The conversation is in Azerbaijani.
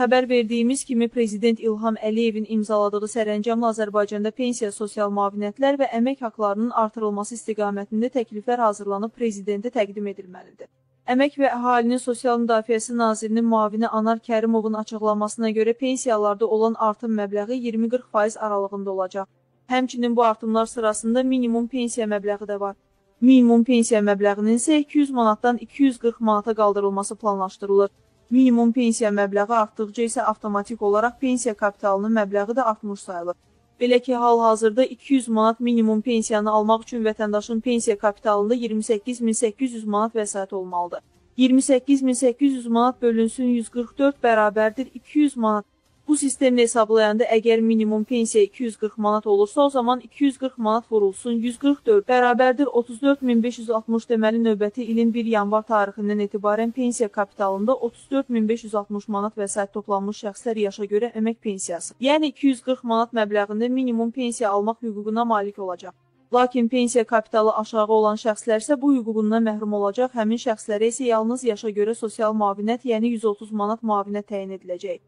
Xəbər verdiyimiz kimi Prezident İlham Əliyevin imzaladığı sərəncamla Azərbaycanda pensiya, sosial müavinətlər və əmək haqlarının artırılması istiqamətində təkliflər hazırlanıb prezidentə təqdim edilməlidir. Əmək və Əhalinin Sosial Müdafiəsi Nazirinin müavini Anar Kərimovun açıqlamasına görə pensiyalarda olan artım məbləği 20-40% aralığında olacaq. Həmçinin bu artımlar sırasında minimum pensiya məbləği də var. Minimum pensiya məbləğinin isə 200 manatdan 240 manata qaldırılması planlaşdırılır. Minimum pensiya məbləği artdıqca isə avtomatik olaraq pensiya kapitalının məbləği də artmış sayılır. Belə ki, hal-hazırda 200 manat minimum pensiyanı almaq üçün vətəndaşın pensiya kapitalında 28800 manat vəsait olmalıdır. 28800 manat bölünsün 144 bərabərdir 200 manat. Bu sistemlə hesablayanda əgər minimum pensiya 240 manat olursa, o zaman 240 manat vurulsun 144 bərabərdir 34560 deməli növbəti ilin 1 yanvar tarixindən etibarən pensiya kapitalında 34560 manat vəsait toplanmış şəxslər yaşa görə əmək pensiyası, yəni 240 manat məbləğində minimum pensiya almaq hüququna malik olacaq. Lakin pensiya kapitalı aşağı olan şəxslər isə bu hüququndan məhrum olacaq, həmin şəxslərə isə yalnız yaşa görə sosial müavinət, yəni 130 manat müavinət təyin ediləcək.